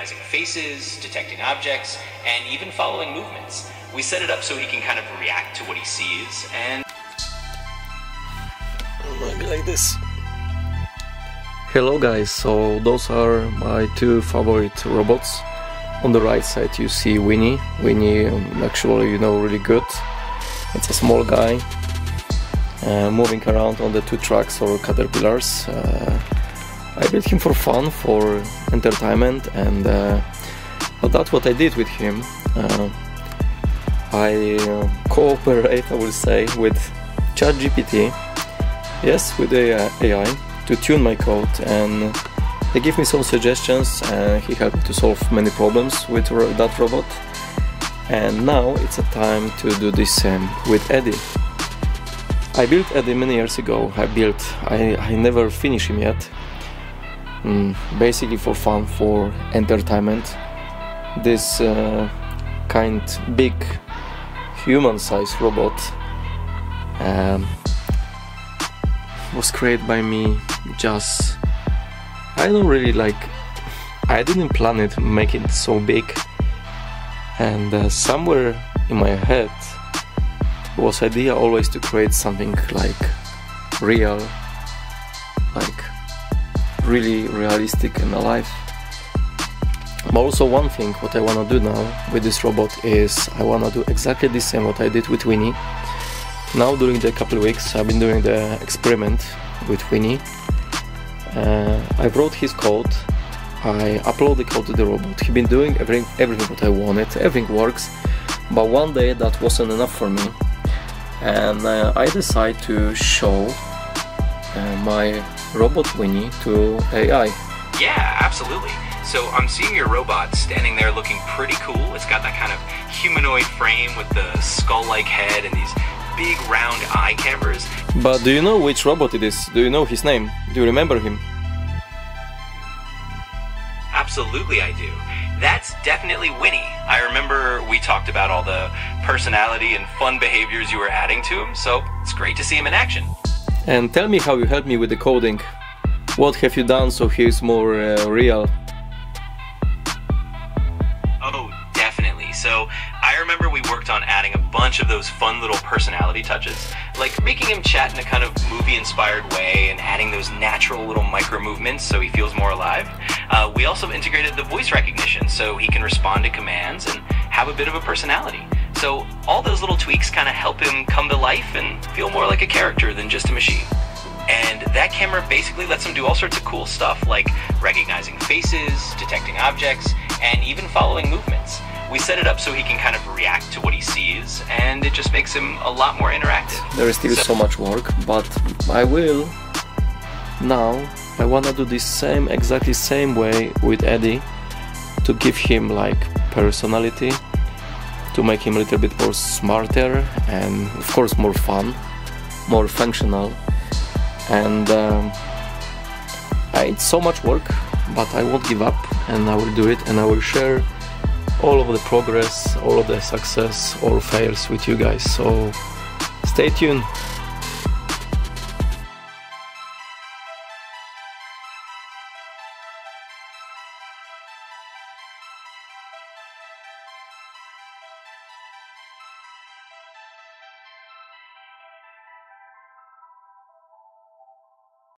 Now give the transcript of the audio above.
recognizing faces, detecting objects, and even following movements. We set it up so he can kind of react to what he sees and maybe like this. Hello guys, so those are my two favorite robots. On the right side you see Winnie. Winnie um, actually you know really good. It's a small guy uh, moving around on the two tracks or caterpillars. Uh, I built him for fun, for entertainment and uh, that's what I did with him. Uh, I uh, cooperate, I will say, with ChatGPT, yes, with the AI, to tune my code and they give me some suggestions and he helped to solve many problems with that robot. And now it's a time to do the same with Eddie. I built Eddie many years ago. I built, I, I never finished him yet. Mm, basically for fun, for entertainment. This uh, kind big human-sized robot um, was created by me just I don't really like I didn't plan it make it so big and uh, somewhere in my head was idea always to create something like real like really realistic and alive But also one thing what I wanna do now with this robot is I wanna do exactly the same what I did with Winnie. Now during the couple weeks I've been doing the experiment with Winnie. Uh, I wrote his code, I upload the code to the robot. He's been doing everything, everything what I wanted, everything works. But one day that wasn't enough for me and uh, I decided to show uh, my robot Winnie to AI. yeah, absolutely. So I'm seeing your robot standing there looking pretty cool. It's got that kind of humanoid frame with the skull-like head and these big round eye cameras. But do you know which robot it is? Do you know his name? Do you remember him? Absolutely I do. That's definitely Winnie. I remember we talked about all the personality and fun behaviors you were adding to him, so it's great to see him in action. And tell me how you helped me with the coding. What have you done so he is more uh, real? Oh, definitely. So I remember we worked on adding a bunch of those fun little personality touches, like making him chat in a kind of movie inspired way and adding those natural little micro movements so he feels more alive. Uh, we also integrated the voice recognition so he can respond to commands and have a bit of a personality. So all those little tweaks kind of help him come to life and feel more like a character than just a machine. And that camera basically lets him do all sorts of cool stuff like recognizing faces, detecting objects, and even following movements. We set it up so he can kind of react to what he sees, and it just makes him a lot more interactive. There is still so much work, but I will now. I wanna do the same, exactly same way with Eddie to give him like personality, to make him a little bit more smarter and of course more fun, more functional. And um, I- it's so much work, but I won't give up and I will do it and I will share all of the progress, all of the success or fails with you guys. So stay tuned.